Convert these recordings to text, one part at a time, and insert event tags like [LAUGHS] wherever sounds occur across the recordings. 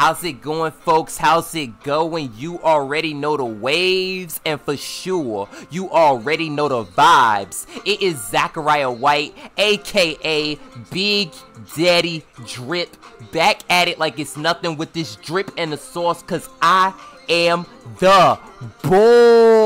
How's it going, folks? How's it going? You already know the waves, and for sure, you already know the vibes. It is Zachariah White, aka Big Daddy Drip, back at it like it's nothing with this drip and the sauce, cause I am the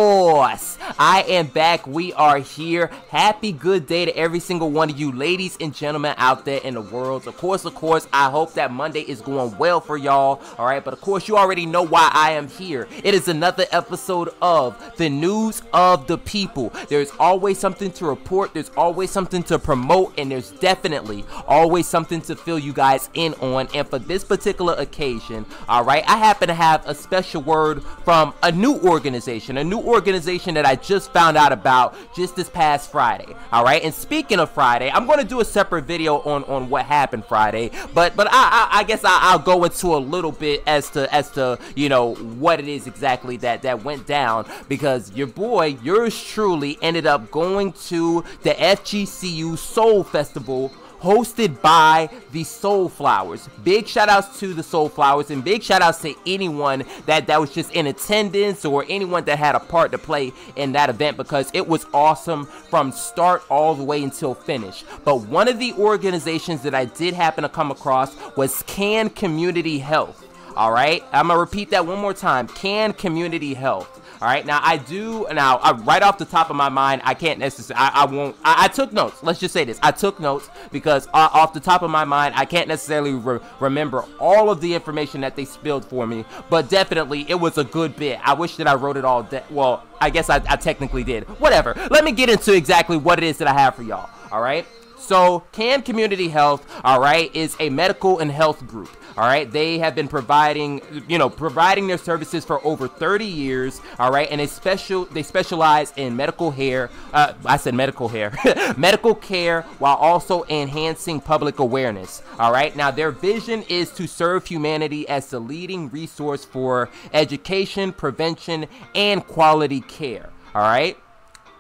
boss. I am back. We are here. Happy good day to every single one of you ladies and gentlemen out there in the world. Of course, of course, I hope that Monday is going well for y'all. All right, but of course, you already know why I am here. It is another episode of the news of the people. There's always something to report, there's always something to promote, and there's definitely always something to fill you guys in on. And for this particular occasion, all right, I happen to have a special word from a new organization, a new organization that I just found out about just this past Friday. All right, and speaking of Friday, I'm going to do a separate video on on what happened Friday, but but I I, I guess I, will go into a little bit as to as to you know what it is exactly that that went down because your boy, yours truly, ended up going to the FGCU Soul Festival hosted by the Soul Flowers. Big shout outs to the Soul Flowers and big shout outs to anyone that, that was just in attendance or anyone that had a part to play in that event because it was awesome from start all the way until finish. But one of the organizations that I did happen to come across was Can Community Health. All right, I'm gonna repeat that one more time. Can Community Health. All right, now I do now I, right off the top of my mind, I can't necessarily, I, I won't, I, I, took notes. Let's just say this, I took notes because uh, off the top of my mind, I can't necessarily re remember all of the information that they spilled for me, but definitely it was a good bit. I wish that I wrote it all. well, I guess I, I technically did. Whatever. Let me get into exactly what it is that I have for y'all. All right. So, CAN Community Health, all right, is a medical and health group. All right, they have been providing, you know, providing their services for over 30 years. All right, and they special they specialize in medical hair. Uh, I said medical hair, [LAUGHS] medical care, while also enhancing public awareness. All right, now their vision is to serve humanity as the leading resource for education, prevention, and quality care. All right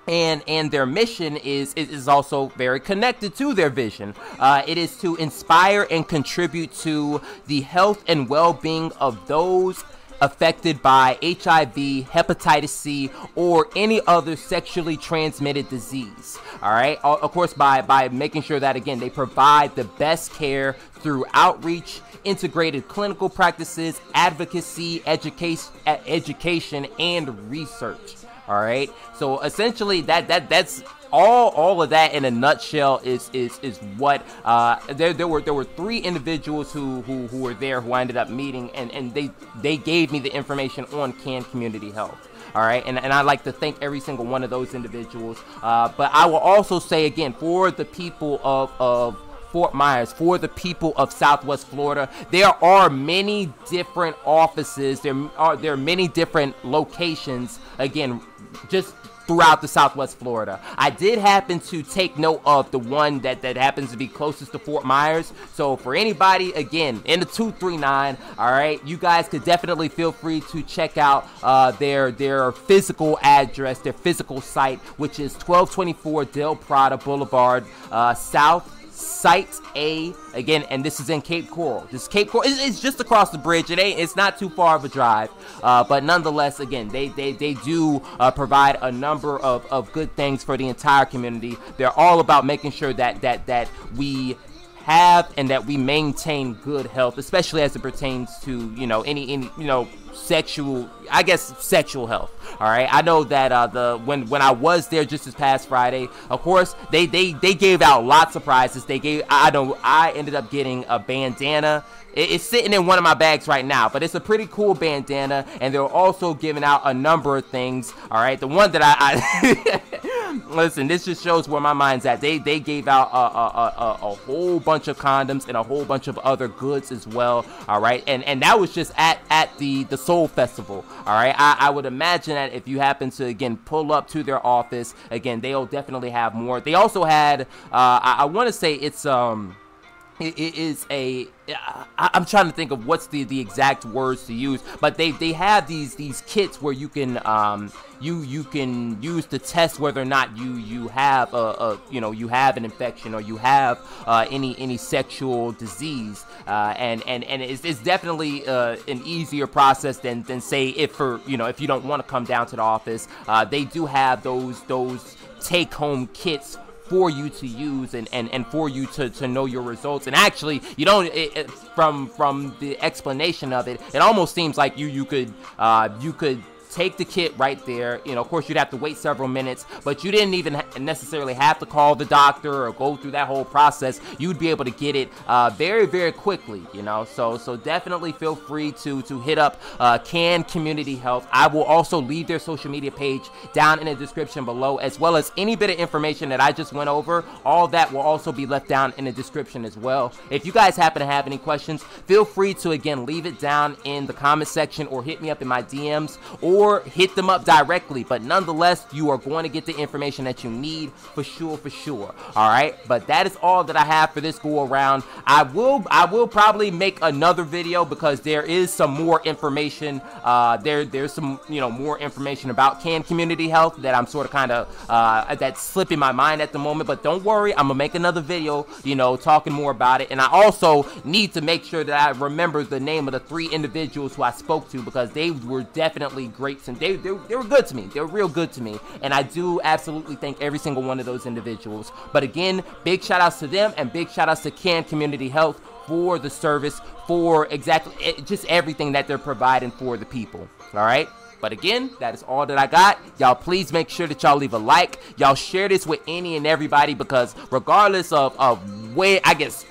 and and their mission is is also very connected to their vision. Uh, it is to inspire and contribute to the health and well-being of those affected by HIV, hepatitis C, or any other sexually transmitted disease. All right, of course, by by making sure that again they provide the best care through outreach, integrated clinical practices, advocacy, education, education, and research. All right. So essentially, that that that's all all of that in a nutshell is is is what uh, there there were there were three individuals who who who were there who I ended up meeting and and they they gave me the information on Can Community Health. All right, and, and I'd like to thank every single one of those individuals. Uh, but I will also say again for the people of of Fort Myers, for the people of Southwest Florida. There are many different offices. There are there are many different locations. Again, just throughout the southwest Florida. I did happen to take note of the one that, that happens to be closest to Fort Myers. So for anybody, again, in the 239, all right, you guys could definitely feel free to check out uh, their, their physical address, their physical site, which is 1224 Del Prado Boulevard, uh, South Site A again, and this is in Cape Coral. This Cape Coral, it's, it's, just across the bridge. It ain't, it's not too far of a drive, uh, but nonetheless, again, they they they do uh, provide a number of of good things for the entire community. They're all about making sure that that that we have and that we maintain good health, especially as it pertains to you know any any you know sexual I guess sexual health. All right, I know that uh, the when when I was there just this past Friday, of course they they they gave out lots of prizes. They gave I know I ended up getting a bandana. it's sitting in one of my bags right now, but it's a pretty cool bandana, and they're also giving out a number of things. All right, the one that I, I [LAUGHS] listen, this just shows where my mind's at. They they gave out a, a, a, a whole bunch of condoms and a whole bunch of other goods as well. All right, and and that was just at at the the Soul Festival. All right, I, I would imagine that if you happen to again pull up to their office, again they'll definitely have more. They also had, uh, I, I want to say it's um it, is a I, am trying to think of what's the, the exact words to use, but they, they have these these kits where you can um you you can use to test whether or not you you have a, a you know you have an infection or you have uh, any any sexual disease. Uh, and and and it's, it's definitely uh, an easier process than than say if for you know if you don't want to come down to the office. Uh, they do have those those take home kits for you to use and, and, and for you to, to know your results. And actually, you don't it, it, from from the explanation of it, it almost seems like you you could uh, you could take the kit right there. You know, of course, you'd have to wait several minutes, but you didn't even necessarily have to call the doctor or go through that whole process. You'd be able to get it uh, very, very quickly. You know, so so definitely feel free to to hit up uh, Can Community Health. I will also leave their social media page down in the description below, as well as any bit of information that I just went over. All that will also be left down in the description as well. If you guys happen to have any questions, feel free to again leave it down in the comment section or hit me up in my DMs or or hit them up directly. But nonetheless, you are going to get the information that you need for sure, for sure. All right. But that is all that I have for this go around. I will, I will probably make another video because there is some more information. Uh, there, there's some, you know, more information about Can Community Health that I'm sort of kind of uh, that's slipping my mind at the moment. But don't worry, I'm gonna make another video, you know, talking more about it. And I also need to make sure that I remember the name of the three individuals who I spoke to because they were definitely great and they, they, they were good to me. They were real good to me. And I do absolutely thank every single one of those individuals. But again, big shout outs to them and big shout outs to Can Community Health for the service, for exactly eh, just everything that they're providing for the people. All right. But again, that is all that I got. Y'all please make sure that y'all leave a like. Y'all share this with any and everybody because regardless of, of where, I guess,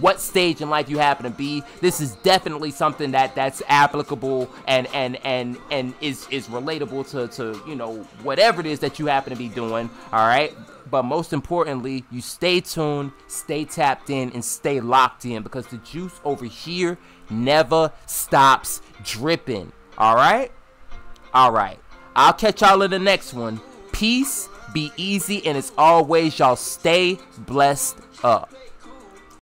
what stage in life you happen to be. This is definitely something that that's applicable and and and and is is relatable to to you know whatever it is that you happen to be doing. All right. But most importantly, you stay tuned, stay tapped in, and stay locked in because the juice over here never stops dripping. All right? All right. I'll catch y'all in the next one. Peace, be easy, and as always, y'all stay blessed up.